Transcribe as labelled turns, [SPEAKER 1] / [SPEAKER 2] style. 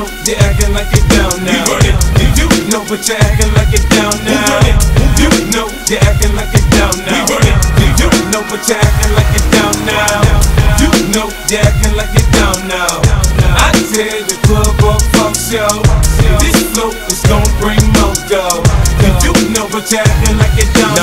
[SPEAKER 1] know you're acting like you're down now. You know but you're acting like you're down now. You know you're acting like you're down now. You know but you're acting like you're down now. You know you're acting like you're down now. I tear the club up, fuck show. This flow is gonna bring more dough. You know but you're acting like you're down